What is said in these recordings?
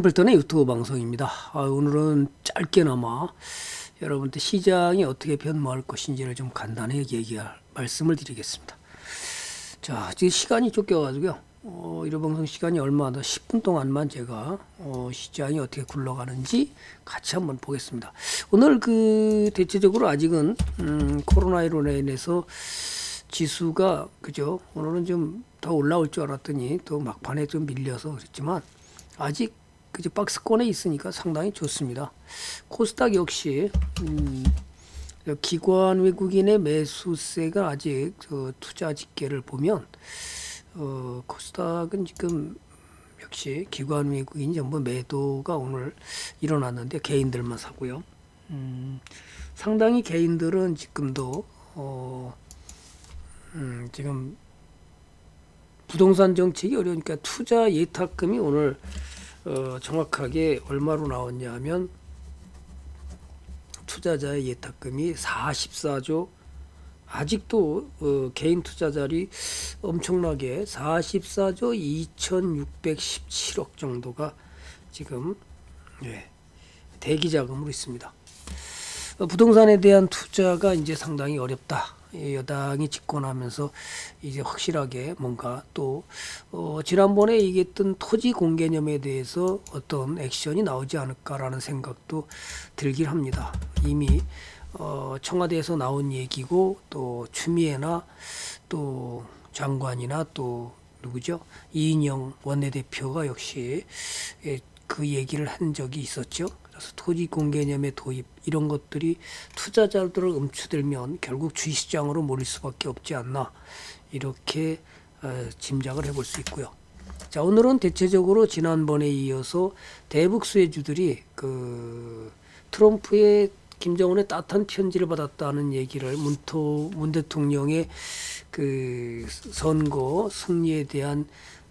불턴의 유튜브 방송입니다. 아, 오늘은 짧게나마 여러분들 시장이 어떻게 변모할 것인지를 좀 간단하게 얘기할 말씀을 드리겠습니다. 자, 지금 시간이 쫓겨가지고요. 어, 이런 방송 시간이 얼마 안 돼, 10분 동안만 제가 어, 시장이 어떻게 굴러가는지 같이 한번 보겠습니다. 오늘 그 대체적으로 아직은 음, 코로나19로 인해서 지수가 그죠? 오늘은 좀 더 올라올 줄 알았더니 또 막판에 좀 밀려서 그랬지만 아직 그죠 박스권에 있으니까 상당히 좋습니다. 코스닥 역시 음, 기관 외국인의 매수세가 아직 저 투자 집계를 보면 어, 코스닥은 지금 역시 기관 외국인 전부 매도가 오늘 일어났는데 개인들만 사고요. 음, 상당히 개인들은 지금도 어, 음, 지금 부동산 정책이 어려우니까 투자 예탁금이 오늘 어, 정확하게 얼마로 나왔냐 하면 투자자의 예탁금이 44조 아직도 어, 개인 투자자리 엄청나게 44조 2,617억 정도가 지금 예, 대기 자금으로 있습니다. 어, 부동산에 대한 투자가 이제 상당히 어렵다. 여당이 집권하면서 이제 확실하게 뭔가 또 어, 지난번에 얘기했던 토지 공개념에 대해서 어떤 액션이 나오지 않을까라는 생각도 들긴 합니다. 이미 어, 청와대에서 나온 얘기고 또 추미애나 또 장관이나 또 누구죠 이인영 원내대표가 역시 예, 그 얘기를 한 적이 있었죠. 그래서 토지 공개념의 도입 이런 것들이 투자자들을 음추들면 결국 주식시장으로 몰릴 수밖에 없지 않나 이렇게 어, 짐작을 해볼 수 있고요. 자 오늘은 대체적으로 지난번에 이어서 대북 수혜주들이 그 트럼프의 김정은의 따뜻한 편지를 받았다는 얘기를 문토 문 대통령의 그 선거 승리에 대한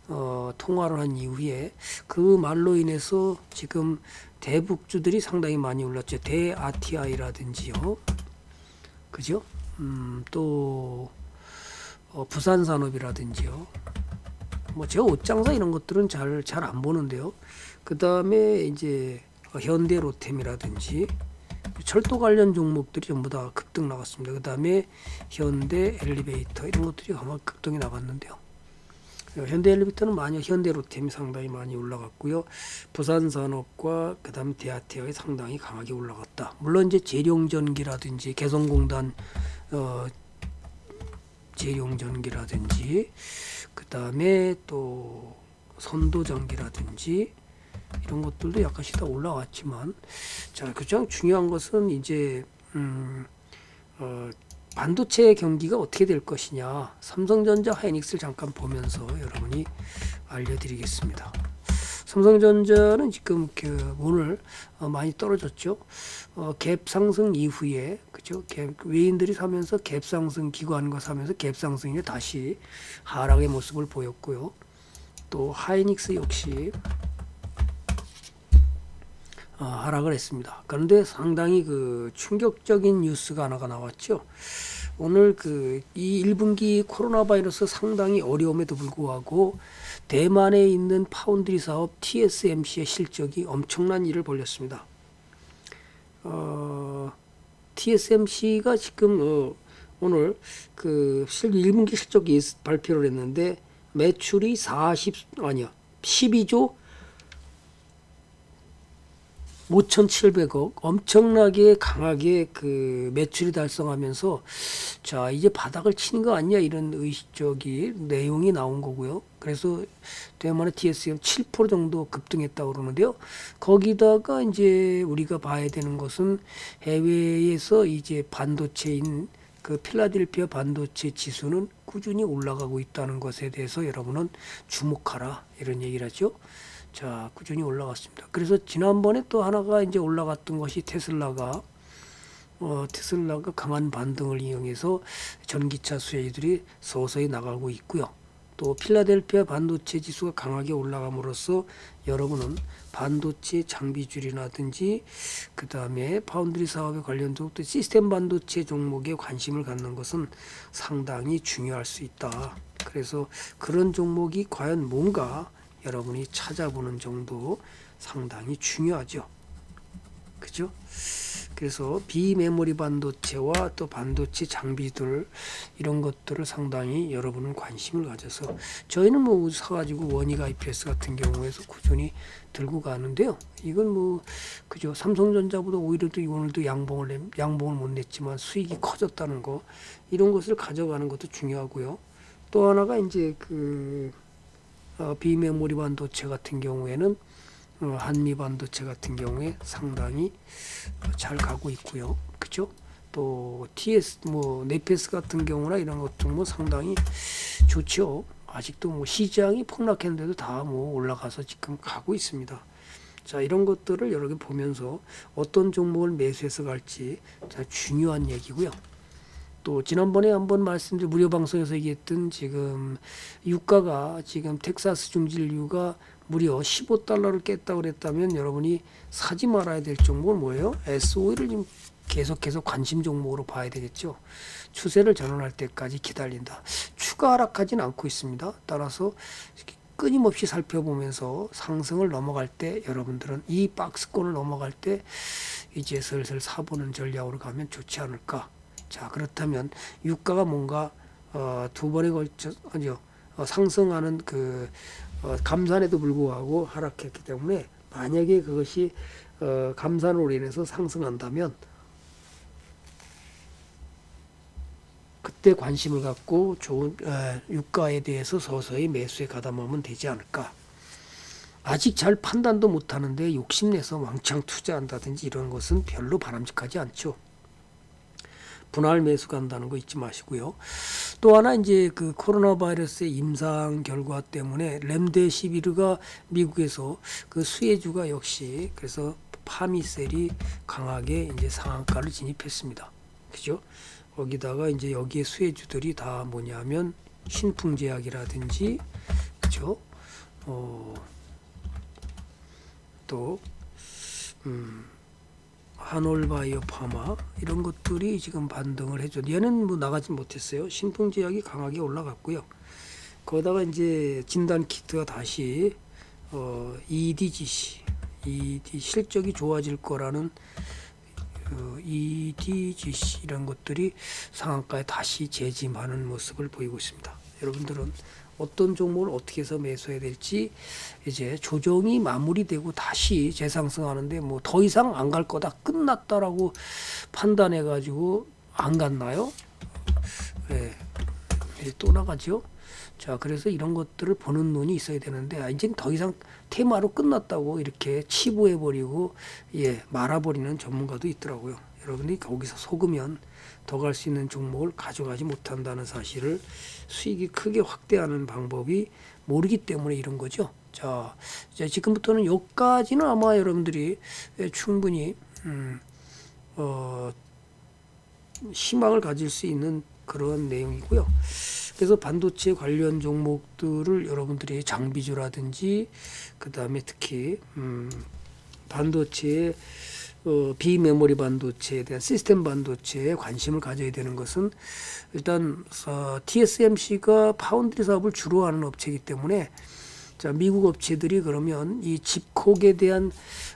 어, 통화를 한 이후에 그 말로 인해서 지금 대북주들이 상당히 많이 올랐죠. 대아티아이라든지요. 그죠? 음, 또 어, 부산산업이라든지요. 뭐 제가 옷장사 이런 것들은 잘 잘 안 보는데요. 그 다음에 이제 현대로템이라든지 철도 관련 종목들이 전부 다 급등 나갔습니다. 그 다음에 현대 엘리베이터 이런 것들이 아마 급등이 나갔는데요. 현대 엘리베이터는 많이 현대 로템이 상당히 많이 올라갔고요. 부산 산업과 그다음 대하태어이 상당히 강하게 올라갔다. 물론 이제 재룡전기라든지 개성공단 어, 재룡전기라든지 그다음에 또 선도전기라든지 이런 것들도 약간씩 다 올라왔지만 자 가장 중요한 것은 이제 음, 어, 반도체 경기가 어떻게 될 것이냐 삼성전자 하이닉스를 잠깐 보면서 여러분이 알려드리겠습니다. 삼성전자는 지금 그 오늘 어 많이 떨어졌죠. 어 갭 상승 이후에 그죠? 갭 외인들이 사면서 갭 상승 기관과 사면서 갭 상승이 다시 하락의 모습을 보였고요. 또 하이닉스 역시 어, 하락을 했습니다. 그런데 상당히 그 충격적인 뉴스가 하나가 나왔죠. 오늘 그 이 1분기 코로나 바이러스 상당히 어려움에도 불구하고 대만에 있는 파운드리 사업 TSMC의 실적이 엄청난 일을 벌렸습니다. 어, TSMC가 지금 어, 오늘 그 1분기 실적이 발표를 했는데 매출이 40 아니야 12조 5,700억 엄청나게 강하게 그 매출이 달성하면서 자 이제 바닥을 치는 거 아니냐 이런 의식적이 내용이 나온 거고요. 그래서 대만의 TSM 7% 정도 급등했다고 그러는데요. 거기다가 이제 우리가 봐야 되는 것은 해외에서 이제 반도체인 그 필라델피아 반도체 지수는 꾸준히 올라가고 있다는 것에 대해서 여러분은 주목하라 이런 얘기를 하죠. 자, 꾸준히 올라갔습니다. 그래서 지난번에 또 하나가 이제 올라갔던 것이 테슬라가 어, 테슬라가 강한 반등을 이용해서 전기차 수혜들이 서서히 나가고 있고요. 또 필라델피아 반도체 지수가 강하게 올라감으로써 여러분은 반도체 장비줄이라든지 그 다음에 파운드리 사업에 관련된 또 시스템 반도체 종목에 관심을 갖는 것은 상당히 중요할 수 있다. 그래서 그런 종목이 과연 뭔가 여러분이 찾아보는 정도 상당히 중요하죠. 그죠? 그래서 비메모리 반도체와 또 반도체 장비들 이런 것들을 상당히 여러분은 관심을 가져서 저희는 뭐 사가지고 원익 IPS 같은 경우에서 꾸준히 들고 가는데요. 이건 뭐 그죠? 삼성전자보다 오히려 또 오늘도 양봉을 내, 양봉을 못 냈지만 수익이 커졌다는 거 이런 것을 가져가는 것도 중요하고요. 또 하나가 이제 그 어, 비메모리 반도체 같은 경우에는 어, 한미 반도체 같은 경우에 상당히 잘 가고 있고요. 그죠? 또 TS 뭐 네페스 같은 경우나 이런 것도 뭐 상당히 좋죠. 아직도 뭐 시장이 폭락했는데도 다 뭐 올라가서 지금 가고 있습니다. 자 이런 것들을 여러 개 보면서 어떤 종목을 매수해서 갈지 자 중요한 얘기고요. 또 지난번에 한번 말씀드린 무료 방송에서 얘기했던 지금 유가가 지금 텍사스 중진유가 무려 15달러를 깼다 그랬다면 여러분이 사지 말아야 될 종목은 뭐예요? SOE를 지금 계속해서 관심 종목으로 봐야 되겠죠. 추세를 전환할 때까지 기다린다. 추가 하락하지는 않고 있습니다. 따라서 끊임없이 살펴보면서 상승을 넘어갈 때 여러분들은 이 박스권을 넘어갈 때 이제 슬슬 사보는 전략으로 가면 좋지 않을까. 자 그렇다면 유가가 뭔가 어, 두 번에 걸쳐 아니요 어, 상승하는 그 어, 감산에도 불구하고 하락했기 때문에 만약에 그것이 어, 감산으로 인해서 상승한다면 그때 관심을 갖고 좋은 에, 유가에 대해서 서서히 매수에 가담하면 되지 않을까. 아직 잘 판단도 못하는데 욕심내서 왕창 투자한다든지 이런 것은 별로 바람직하지 않죠. 분할 매수 간다는 거 잊지 마시고요. 또 하나 이제 그 코로나 바이러스의 임상 결과 때문에 렘데시비르가 미국에서 그 수혜주가 역시 그래서 파미셀이 강하게 이제 상한가를 진입했습니다. 그죠? 거기다가 이제 여기에 수혜주들이 다 뭐냐면 신풍제약이라든지 그죠? 어, 또 음, 한올바이오 파마 이런 것들이 지금 반등을 해줘. 얘는 뭐 나가지 못했어요. 신풍제약이 강하게 올라갔고요. 거기다가 이제 진단 키트가 다시 어, EDGC, ED 실적이 좋아질 거라는 어, EDGC 이런 것들이 상한가에 다시 재짐하는 모습을 보이고 있습니다. 여러분들은 어떤 종목을 어떻게 해서 매수해야 될지 이제 조정이 마무리되고 다시 재상승하는데 뭐 더 이상 안 갈 거다 끝났다라고 판단해 가지고 안 갔나요? 네. 또 나가죠. 자, 그래서 이런 것들을 보는 눈이 있어야 되는데, 아, 이제는 더 이상 테마로 끝났다고 이렇게 치부해버리고, 예, 말아버리는 전문가도 있더라고요. 여러분들이 거기서 속으면 더 갈 수 있는 종목을 가져가지 못한다는 사실을 수익이 크게 확대하는 방법이 모르기 때문에 이런 거죠. 자, 이제 지금부터는 여기까지는 아마 여러분들이 충분히, 음, 어, 희망을 가질 수 있는 그런 내용이고요. 그래서 반도체 관련 종목들을 여러분들이 장비주라든지 그 다음에 특히 음, 반도체의 어, 비메모리 반도체에 대한 시스템 반도체에 관심을 가져야 되는 것은 일단 어, TSMC가 파운드리 사업을 주로 하는 업체이기 때문에 자 미국 업체들이 그러면 이 집콕에 대한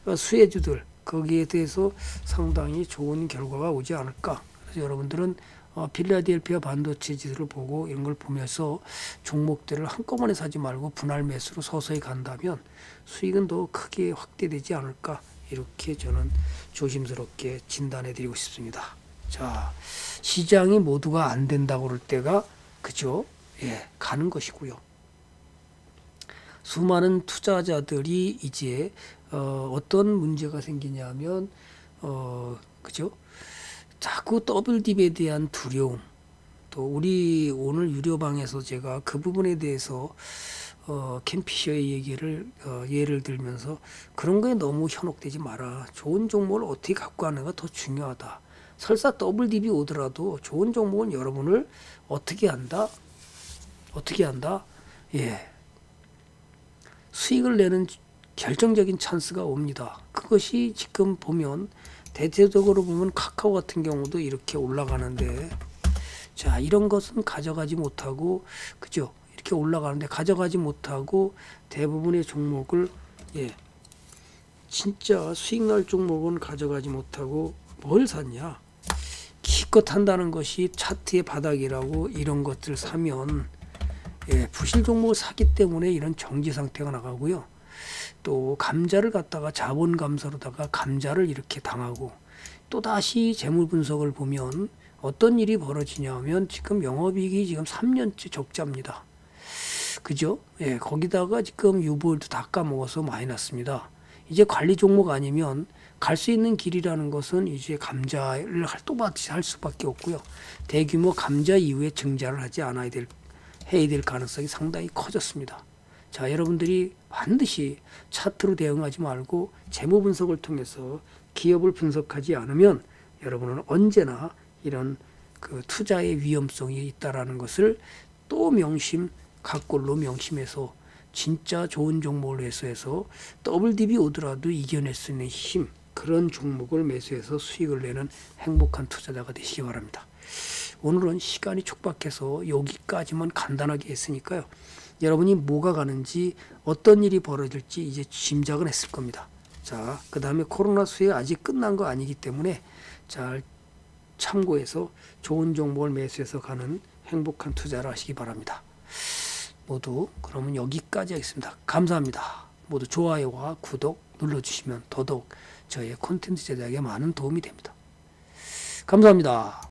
어, 수혜주들 거기에 대해서 상당히 좋은 결과가 오지 않을까. 그래서 여러분들은 어, 필라델피아 반도체 지수를 보고 이런 걸 보면서 종목들을 한꺼번에 사지 말고 분할 매수로 서서히 간다면 수익은 더 크게 확대되지 않을까. 이렇게 저는 조심스럽게 진단해 드리고 싶습니다. 자, 시장이 모두가 안 된다고 그럴 때가 그죠? 예, 가는 것이고요. 수많은 투자자들이 이제 어, 어떤 문제가 생기냐면 어, 그죠? 자꾸 더블 딥에 대한 두려움. 또 우리 오늘 유료방에서 제가 그 부분에 대해서 어, 캠피셔의 얘기를 어, 예를 들면서 그런 거에 너무 현혹되지 마라. 좋은 종목을 어떻게 갖고 가는가 더 중요하다. 설사 더블 딥이 오더라도 좋은 종목은 여러분을 어떻게 한다? 어떻게 한다? 예. 수익을 내는 결정적인 찬스가 옵니다. 그것이 지금 보면 대체적으로 보면 카카오 같은 경우도 이렇게 올라가는데 자 이런 것은 가져가지 못하고 그죠? 이렇게 올라가는데 가져가지 못하고 대부분의 종목을 예 진짜 수익 날 종목은 가져가지 못하고 뭘 샀냐? 기껏 한다는 것이 차트의 바닥이라고 이런 것들 사면 예, 부실 종목을 사기 때문에 이런 정지 상태가 나가고요. 또 감자를 갖다가 자본 감사로다가 감자를 이렇게 당하고 또 다시 재물 분석을 보면 어떤 일이 벌어지냐면 지금 영업이익이 지금 3년째 적자입니다. 그죠? 예, 거기다가 지금 유보율도 다 까먹어서 많이 났습니다. 이제 관리 종목 아니면 갈 수 있는 길이라는 것은 이제 감자를 할 또다시 할 수밖에 없고요. 대규모 감자 이후에 증자를 하지 않아야 될 해야 될 가능성이 상당히 커졌습니다. 자, 여러분들이 반드시 차트로 대응하지 말고 재무 분석을 통해서 기업을 분석하지 않으면 여러분은 언제나 이런 그 투자의 위험성이 있다라는 것을 또 명심 각 골로 명심해서 진짜 좋은 종목을 매수해서 더블 딥이 오더라도 이겨낼 수 있는 힘 그런 종목을 매수해서 수익을 내는 행복한 투자자가 되시기 바랍니다. 오늘은 시간이 촉박해서 여기까지만 간단하게 했으니까요. 여러분이 뭐가 가는지 어떤 일이 벌어질지 이제 짐작은 했을 겁니다. 자, 그 다음에 코로나 수혜 아직 끝난 거 아니기 때문에 잘 참고해서 좋은 종목을 매수해서 가는 행복한 투자를 하시기 바랍니다. 모두 그러면 여기까지 하겠습니다. 감사합니다. 모두 좋아요와 구독 눌러주시면 더더욱 저의 콘텐츠 제작에 많은 도움이 됩니다. 감사합니다.